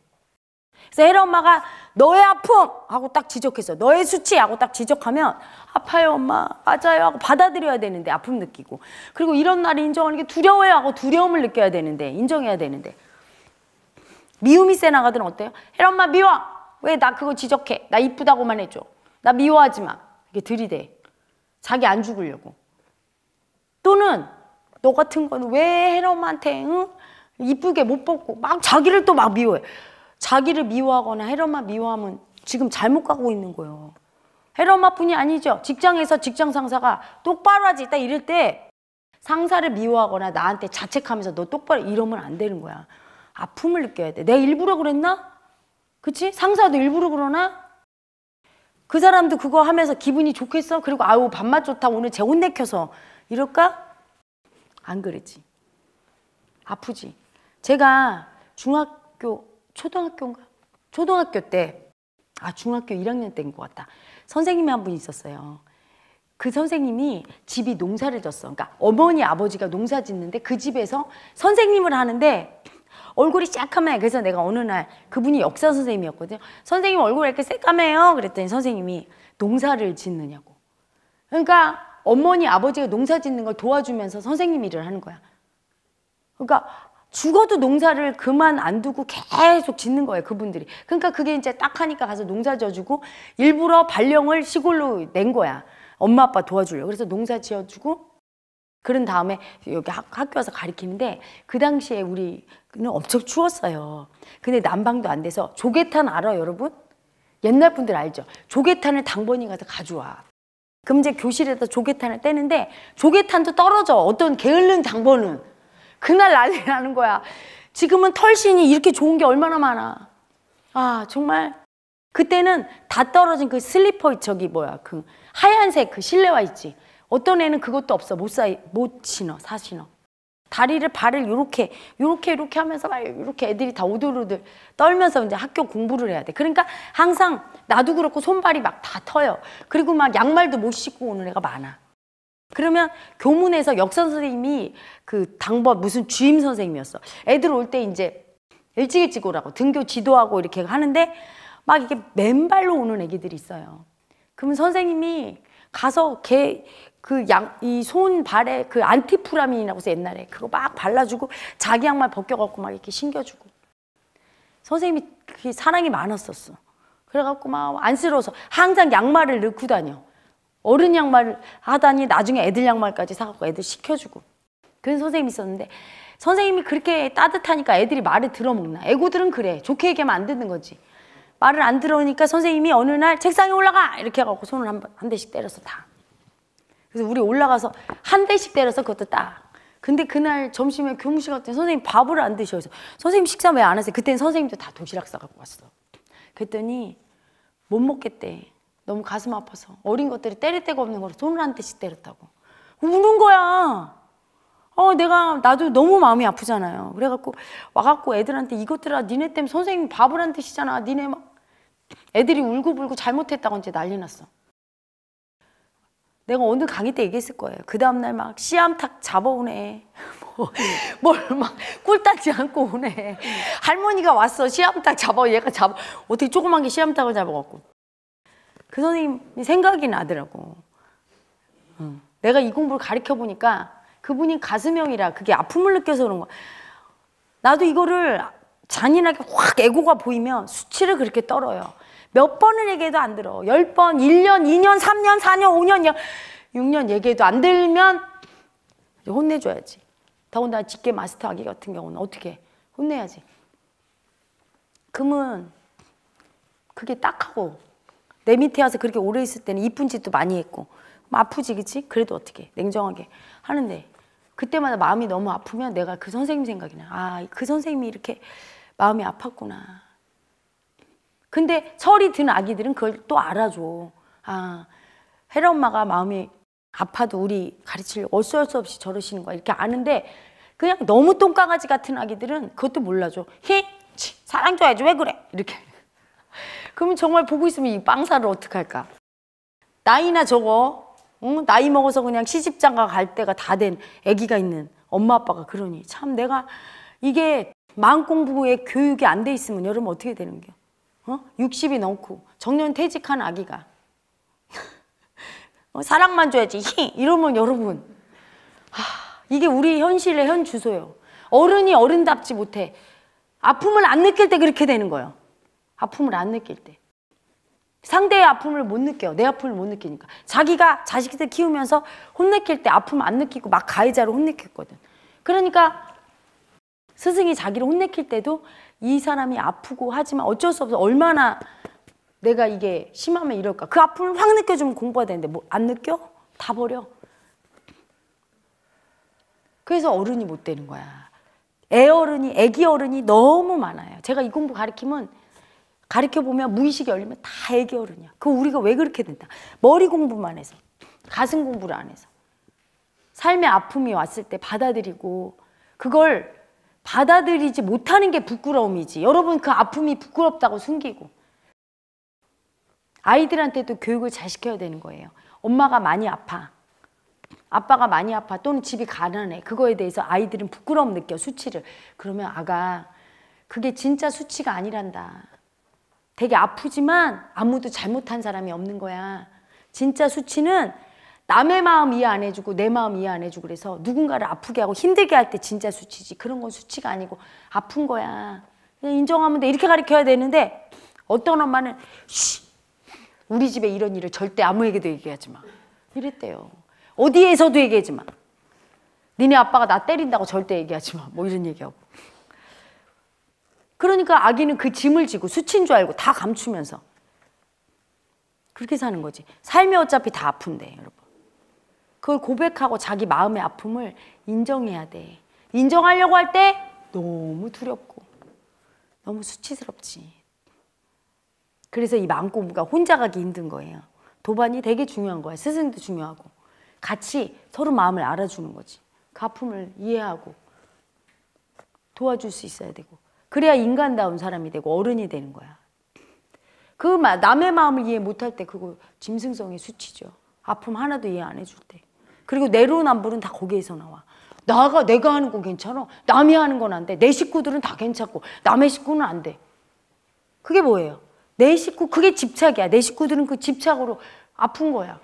그래서 혜라 엄마가 너의 아픔! 하고 딱 지적했어. 너의 수치! 하고 딱 지적하면 아파요 엄마. 맞아요. 하고 받아들여야 되는데 아픔 느끼고. 그리고 이런 날을 인정하는 게 두려워요 하고 두려움을 느껴야 되는데 인정해야 되는데. 미움이 세 나가든 어때요? 혜라 엄마 미워. 왜 나 그거 지적해? 나 이쁘다고만 해줘. 나 미워하지 마. 이게 들이대. 자기 안 죽으려고. 또는 너 같은 거는 왜 헤엄한테 응? 이쁘게 못 뽑고 막 자기를 또 막 미워해. 자기를 미워하거나 헤엄만 미워하면 지금 잘못 가고 있는 거예요. 혜라 엄마뿐이 아니죠. 직장에서 직장 상사가 똑바로 하지 딱 이럴 때 상사를 미워하거나 나한테 자책하면서 너 똑바로 이러면 안 되는 거야. 아픔을 느껴야 돼. 내가 일부러 그랬나? 그치? 상사도 일부러 그러나? 그 사람도 그거 하면서 기분이 좋겠어? 그리고 아우 밥맛 좋다 오늘 제 옷 내켜서 이럴까? 안 그랬지. 아프지. 제가 중학교, 초등학교인가? 초등학교 때, 아, 중학교 1학년 때인 것 같다. 선생님이 한 분 있었어요. 그 선생님이 집이 농사를 졌어. 그러니까 어머니, 아버지가 농사 짓는데 그 집에서 선생님을 하는데 얼굴이 새까매. 그래서 내가 어느 날 그분이 역사 선생님이었거든요. 선생님 얼굴 왜 이렇게 새까매요? 그랬더니 선생님이 농사를 짓느냐고. 그러니까 어머니, 아버지가 농사 짓는 걸 도와주면서 선생님 일을 하는 거야. 그러니까 죽어도 농사를 그만 안 두고 계속 짓는 거예요, 그분들이. 그러니까 그게 이제 딱 하니까 가서 농사 져주고 일부러 발령을 시골로 낸 거야. 엄마 아빠 도와주려고. 그래서 농사 지어주고 그런 다음에 여기 학, 학교 와서 가르치는데 그 당시에 우리는 엄청 추웠어요. 근데 난방도 안 돼서 조개탄 알아요, 여러분? 옛날 분들 알죠? 조개탄을 당번이 가서 가져와. 그럼 이제 교실에다 조개탄을 떼는데 조개탄도 떨어져. 어떤 게을른 당번은. 그날 난리 나는 거야. 지금은 털신이 이렇게 좋은 게 얼마나 많아. 아, 정말. 그때는 다 떨어진 그 슬리퍼 저기 뭐야. 그 하얀색 그 실내화 있지. 어떤 애는 그것도 없어. 못 사, 못 신어, 사 신어. 다리를 발을 이렇게 이렇게 이렇게 하면서 막 이렇게 애들이 다 오들오들 떨면서 이제 학교 공부를 해야 돼. 그러니까 항상 나도 그렇고 손발이 막 다 터요. 그리고 막 양말도 못 신고 오는 애가 많아. 그러면 교문에서 역사 선생님이 그 당번 무슨 주임 선생님이었어. 애들 올 때 이제 일찍 일찍 오라고 등교 지도하고 이렇게 하는데 막 이게 맨발로 오는 애기들이 있어요. 그러면 선생님이 가서 걔 그 양 이 손 발에 그 안티프라민이라고 해서 옛날에 그거 막 발라주고 자기 양말 벗겨갖고 막 이렇게 신겨주고 선생님이 그 사랑이 많았었어. 그래갖고 막 안쓰러워서 항상 양말을 넣고 다녀. 어른 양말을 하다니 나중에 애들 양말까지 사갖고 애들 시켜주고 그런 선생님이 있었는데 선생님이 그렇게 따뜻하니까 애들이 말을 들어먹나 애고들은 그래 좋게 얘기하면 안 듣는 거지 말을 안 들어오니까 선생님이 어느 날 책상에 올라가 이렇게 해갖고 손을 한, 한 대씩 때려서 다 그래서 우리 올라가서 한 대씩 때려서 그것도 딱. 근데 그날 점심에 교무실 갔더니 선생님 밥을 안 드셔. 그래서 선생님 식사 왜 안 하세요? 그때는 선생님도 다 도시락 싸갖고 왔어. 그랬더니 못 먹겠대. 너무 가슴 아파서. 어린 것들이 때릴 데가 없는 거로 손을 한 대씩 때렸다고. 우는 거야. 어, 내가, 나도 너무 마음이 아프잖아요. 그래갖고, 와갖고 애들한테 이것들아, 니네 때문에 선생님 밥을 안 드시잖아. 니네 막. 애들이 울고불고 잘못했다고 이제 난리 났어. 내가 오늘 강의 때 얘기했을 거예요. 그 다음날 막 씨암탉 잡아오네. 뭐, 뭘막 꿀따지 않고 오네. 할머니가 왔어. 씨암탉 잡아. 얘가 잡아. 어떻게 조그만 게 씨암탉을 잡아갖고. 그 선생님이 생각이 나더라고. 응. 내가 이 공부를 가르쳐 보니까 그분이 가슴형이라 그게 아픔을 느껴서 그런 거야. 나도 이거를 잔인하게 확 애고가 보이면 수치를 그렇게 떨어요. 몇 번을 얘기해도 안 들어. 열 번, 1년, 2년, 3년, 4년, 5년, 6년 얘기해도 안 들면 혼내줘야지. 더군다나 직계 마스터하기 같은 경우는 어떻게 혼내야지. 그러면 그게 딱하고 내 밑에 와서 그렇게 오래 있을 때는 이쁜 짓도 많이 했고 아프지 그치? 그래도 어떻게 냉정하게 하는데 그때마다 마음이 너무 아프면 내가 그 선생님 생각이 나. 아, 그 선생님이 이렇게 마음이 아팠구나. 근데 철이 든 아기들은 그걸 또 알아줘. 아, 혜라 엄마가 마음이 아파도 우리 가르치려고 어쩔 수 없이 저러시는 거야. 이렇게 아는데 그냥 너무 똥강아지 같은 아기들은 그것도 몰라줘. 히? 치, 사랑 줘야지. 왜 그래? 이렇게. 그러면 정말 보고 있으면 이 빵사를 어떡할까? 나이나 저거, 응? 나이 먹어서 그냥 시집장가 갈 때가 다 된 아기가 있는 엄마 아빠가 그러니 참 내가 이게 마음 공부에 교육이 안 돼 있으면 여러분 어떻게 되는 겨? 어? 60이 넘고 정년 퇴직한 아기가 어, 사랑만 줘야지 히 이러면 여러분 하, 이게 우리 현실의 현 주소예요. 어른이 어른답지 못해. 아픔을 안 느낄 때 그렇게 되는 거예요. 아픔을 안 느낄 때. 상대의 아픔을 못 느껴요. 내 아픔을 못 느끼니까. 자기가 자식들 키우면서 혼내킬 때 아픔 안 느끼고 막 가해자로 혼내켰거든. 그러니까 스승이 자기를 혼내킬 때도 이 사람이 아프고 하지만 어쩔 수 없어 얼마나 내가 이게 심하면 이럴까? 그 아픔을 확 느껴주면 공부가 되는데 뭐 안 느껴? 다 버려. 그래서 어른이 못 되는 거야. 애 어른이, 애기 어른이 너무 많아요. 제가 이 공부 가르치면 가르쳐 보면 무의식이 열리면 다 애기 어른이야. 그 우리가 왜 그렇게 된다? 머리 공부만 해서, 가슴 공부를 안 해서. 삶의 아픔이 왔을 때 받아들이고 그걸 받아들이지 못하는 게 부끄러움이지. 여러분 그 아픔이 부끄럽다고 숨기고. 아이들한테도 교육을 잘 시켜야 되는 거예요. 엄마가 많이 아파. 아빠가 많이 아파 또는 집이 가난해. 그거에 대해서 아이들은 부끄러움 느껴 수치를. 그러면 아가 그게 진짜 수치가 아니란다. 되게 아프지만 아무도 잘못한 사람이 없는 거야. 진짜 수치는 남의 마음 이해 안 해주고 내 마음 이해 안 해주고 그래서 누군가를 아프게 하고 힘들게 할 때 진짜 수치지. 그런 건 수치가 아니고 아픈 거야. 그냥 인정하면 돼. 이렇게 가르쳐야 되는데 어떤 엄마는 쉬 우리 집에 이런 일을 절대 아무에게도 얘기하지 마. 이랬대요. 어디에서도 얘기하지 마. 니네 아빠가 나 때린다고 절대 얘기하지 마. 뭐 이런 얘기하고. 그러니까 아기는 그 짐을 지고 수치인 줄 알고 다 감추면서 그렇게 사는 거지. 삶이 어차피 다 아픈데, 여러분. 그걸 고백하고 자기 마음의 아픔을 인정해야 돼. 인정하려고 할 때 너무 두렵고 너무 수치스럽지. 그래서 이 마음 공부가 혼자 가기 힘든 거예요. 도반이 되게 중요한 거야. 스승도 중요하고. 같이 서로 마음을 알아주는 거지. 그 아픔을 이해하고 도와줄 수 있어야 되고. 그래야 인간다운 사람이 되고 어른이 되는 거야. 그 남의 마음을 이해 못할 때 그거 짐승성의 수치죠. 아픔 하나도 이해 안 해줄 때. 그리고 내로남불은 다 거기에서 나와. 나가 내가 하는 건 괜찮아. 남이 하는 건 안 돼. 내 식구들은 다 괜찮고 남의 식구는 안 돼. 그게 뭐예요? 내 식구 그게 집착이야. 내 식구들은 그 집착으로 아픈 거야.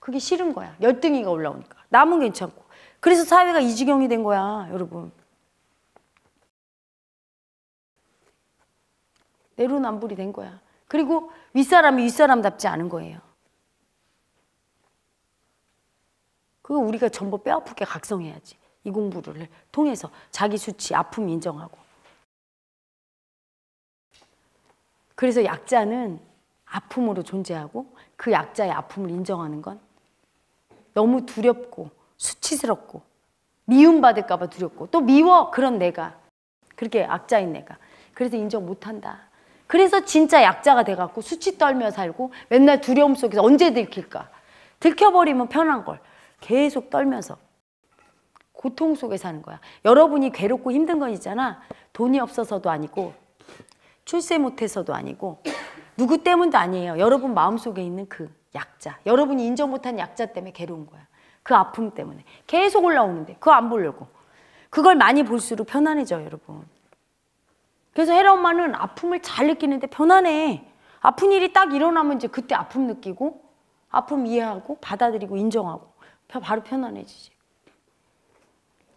그게 싫은 거야. 열등이가 올라오니까. 남은 괜찮고. 그래서 사회가 이 지경이 된 거야, 여러분. 내로남불이 된 거야. 그리고 윗사람이 윗사람답지 않은 거예요. 그거 우리가 전부 뼈아프게 각성해야지. 이 공부를 통해서 자기 수치, 아픔 인정하고. 그래서 약자는 아픔으로 존재하고 그 약자의 아픔을 인정하는 건 너무 두렵고 수치스럽고 미움받을까봐 두렵고 또 미워 그런 내가 그렇게 약자인 내가 그래서 인정 못한다. 그래서 진짜 약자가 돼갖고 수치 떨며 살고 맨날 두려움 속에서 언제 들킬까? 들켜버리면 편한 걸. 계속 떨면서 고통 속에 사는 거야. 여러분이 괴롭고 힘든 건 있잖아. 돈이 없어서도 아니고 출세 못해서도 아니고 누구 때문도 아니에요. 여러분 마음속에 있는 그 약자. 여러분이 인정 못한 약자 때문에 괴로운 거야. 그 아픔 때문에. 계속 올라오는데 그거 안 보려고. 그걸 많이 볼수록 편안해져 여러분. 그래서 헤라 엄마는 아픔을 잘 느끼는데 편안해. 아픈 일이 딱 일어나면 이제 그때 아픔 느끼고 아픔 이해하고 받아들이고 인정하고 바로 편안해지지.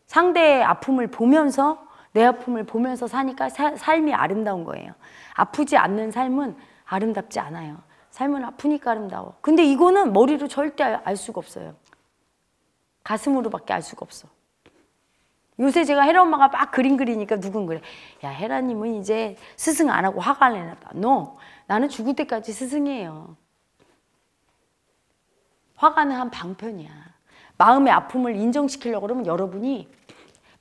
상대의 아픔을 보면서 내 아픔을 보면서 사니까 사, 삶이 아름다운 거예요. 아프지 않는 삶은 아름답지 않아요. 삶은 아프니까 아름다워. 근데 이거는 머리로 절대 알 수가 없어요. 가슴으로밖에 알 수가 없어. 요새 제가 헤라 엄마가 막 그림 그리니까 누군 그래. 야, 헤라님은 이제 스승 안 하고 화가 내놨다. 너, 나는 죽을 때까지 스승이에요. 화가는 한 방편이야. 마음의 아픔을 인정시키려고 그러면 여러분이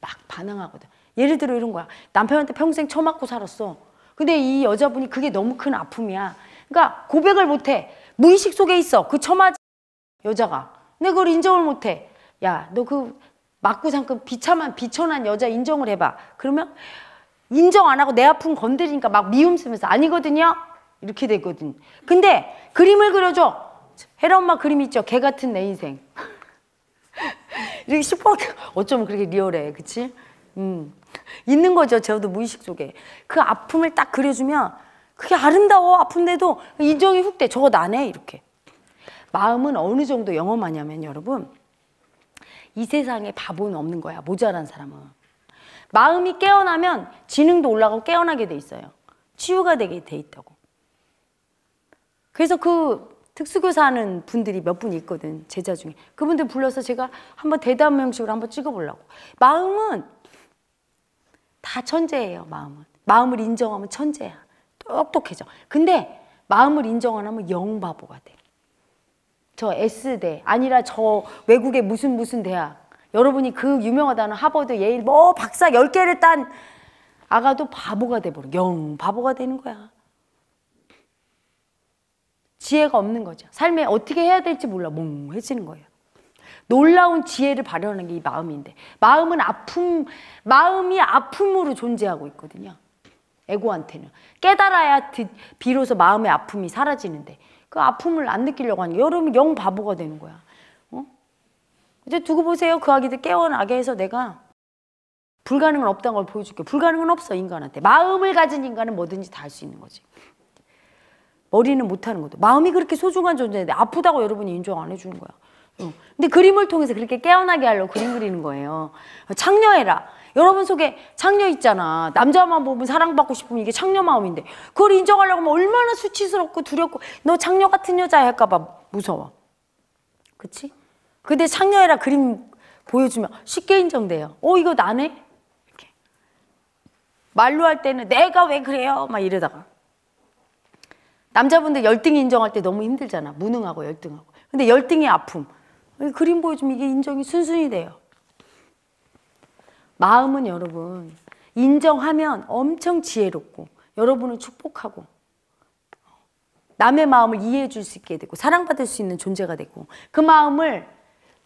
막 반항하거든. 예를 들어 이런 거야. 남편한테 평생 처맞고 살았어. 근데 이 여자분이 그게 너무 큰 아픔이야. 그러니까 고백을 못해. 무의식 속에 있어. 그 처맞은 여자가. 근데 그걸 인정을 못해. 야, 너 그 상큼 비참한 비천한 여자 인정을 해봐. 그러면 인정 안 하고 내 아픔 건드리니까 막 미움 쓰면서 아니거든요. 이렇게 되거든. 근데 그림을 그려줘. 헤라 엄마 그림 있죠? 개 같은 내 인생. 이렇게 슈퍼 어쩌면 그렇게 리얼해, 그치? 음 있는 거죠, 저도 무의식 속에 그 아픔을 딱 그려주면 그게 아름다워 아픈데도 인정이 훅 돼. 저거 나네 이렇게. 마음은 어느 정도 영험하냐면 여러분 이 세상에 바보는 없는 거야. 모자란 사람은. 마음이 깨어나면 지능도 올라가고 깨어나게 돼 있어요. 치유가 되게 돼 있다고. 그래서 그 특수교사 하는 분들이 몇 분 있거든 제자 중에 그분들 불러서 제가 한번 대담 형식으로 한번 찍어보려고 마음은 다 천재예요 마음은 마음을 인정하면 천재야 똑똑해져 근데 마음을 인정 안 하면 영 바보가 돼. 저 S대 아니라 저 외국의 무슨 무슨 대학. 여러분이 그 유명하다는 하버드 예일 뭐 박사 10개를 딴 아가도 바보가 돼버려. 영 바보가 되는 거야. 지혜가 없는 거죠. 삶에 어떻게 해야 될지 몰라. 몽해지는 거예요. 놀라운 지혜를 발현하는 게 이 마음인데 마음은 아픔 마음이 아픔으로 존재하고 있거든요. 에고한테는. 깨달아야 비로소 마음의 아픔이 사라지는데 그 아픔을 안 느끼려고 하는 게 여러분 영 바보가 되는 거야. 어? 이제 두고 보세요. 그 아기들 깨어나게 해서 내가 불가능은 없다는 걸 보여줄게. 불가능은 없어 인간한테. 마음을 가진 인간은 뭐든지 다 할 수 있는 거지. 머리는 못하는 것도. 마음이 그렇게 소중한 존재인데 아프다고 여러분이 인정 안 해주는 거야. 어. 근데 그림을 통해서 그렇게 깨어나게 하려고 그림 그리는 거예요 창녀해라 여러분 속에 창녀 있잖아. 남자만 보면 사랑받고 싶으면 이게 창녀 마음인데 그걸 인정하려고 하면 얼마나 수치스럽고 두렵고 너 창녀 같은 여자 할까봐 무서워. 그치? 근데 창녀애라 그림 보여주면 쉽게 인정돼요. 어 이거 나네? 이렇게. 말로 할 때는 내가 왜 그래요? 막 이러다가 남자분들 열등 인정할 때 너무 힘들잖아. 무능하고 열등하고. 근데 열등의 아픔. 그림 보여주면 이게 인정이 순순히 돼요. 마음은 여러분 인정하면 엄청 지혜롭고 여러분은 축복하고 남의 마음을 이해해 줄 수 있게 되고 사랑받을 수 있는 존재가 되고 그 마음을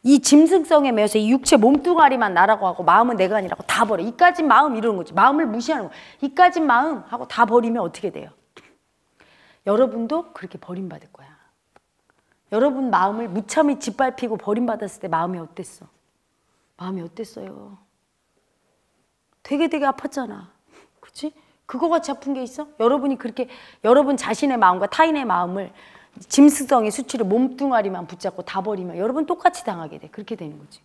이 짐승성에 매여서 이 육체 몸뚱아리만 나라고 하고 마음은 내가 아니라고 다 버려. 이까진 마음 이러는 거지. 마음을 무시하는 거. 이까진 마음 하고 다 버리면 어떻게 돼요? 여러분도 그렇게 버림받을 거야 여러분 마음을 무참히 짓밟히고 버림받았을 때 마음이 어땠어 마음이 어땠어요 되게 되게 아팠잖아. 그치? 그거 같이 아픈 게 있어? 여러분이 그렇게 여러분 자신의 마음과 타인의 마음을 짐승성의 수치를 몸뚱아리만 붙잡고 다 버리면 여러분 똑같이 당하게 돼. 그렇게 되는 거지.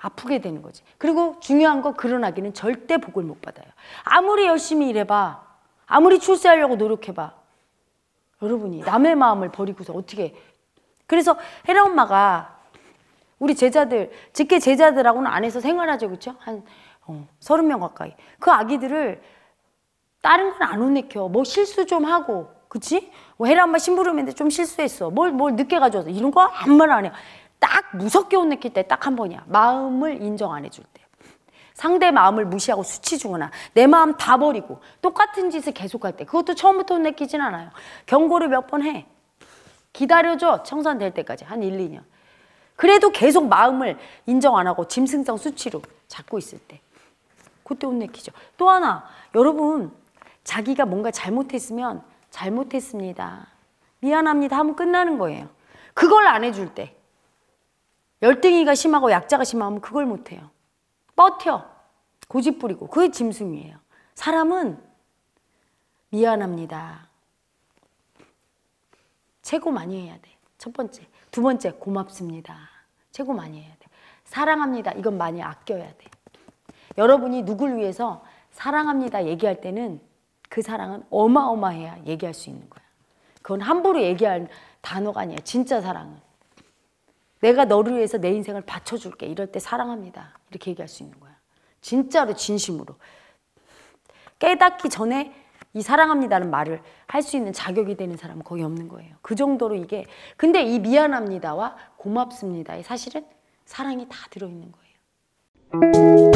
아프게 되는 거지. 그리고 중요한 거 그런 아기는 절대 복을 못 받아요. 아무리 열심히 일해봐. 아무리 출세하려고 노력해봐. 여러분이 남의 마음을 버리고서 어떻게 그래서 혜라 엄마가 우리 제자들 직계 제자들하고는 안에서 생활하죠 그렇죠? 한 어, 서른 명 가까이. 그 아기들을 다른 건 안 혼내켜. 뭐 실수 좀 하고, 그치? 뭐 헤라 엄마 심부름인데 좀 실수했어. 뭘, 뭘 늦게 가져와서. 이런 거 아무 말 안 해. 딱 무섭게 혼내킬 때 딱 한 번이야. 마음을 인정 안 해줄 때. 상대 마음을 무시하고 수치 주거나 내 마음 다 버리고 똑같은 짓을 계속할 때 그것도 처음부터 혼내키진 않아요. 경고를 몇 번 해. 기다려줘. 청산될 때까지. 한 1, 2년. 그래도 계속 마음을 인정 안 하고 짐승성 수치로 잡고 있을 때. 그때 혼내키죠. 또 하나, 여러분, 자기가 뭔가 잘못했으면 잘못했습니다. 미안합니다 하면 끝나는 거예요. 그걸 안 해줄 때. 열등이가 심하고 약자가 심하면 그걸 못해요. 버텨. 고집 부리고. 그게 짐승이에요. 사람은 미안합니다. 최고 많이 해야 돼. 첫 번째. 두 번째, 고맙습니다. 최고 많이 해야 돼. 사랑합니다. 이건 많이 아껴야 돼. 여러분이 누굴 위해서 사랑합니다 얘기할 때는 그 사랑은 어마어마해야 얘기할 수 있는 거야. 그건 함부로 얘기할 단어가 아니야. 진짜 사랑은. 내가 너를 위해서 내 인생을 바쳐줄게. 이럴 때 사랑합니다. 이렇게 얘기할 수 있는 거야. 진짜로 진심으로. 깨닫기 전에 이 사랑합니다는 말을 할 수 있는 자격이 되는 사람은 거의 없는 거예요. 그 정도로 이게 근데 이 미안합니다와 고맙습니다에 사실은 사랑이 다 들어있는 거예요.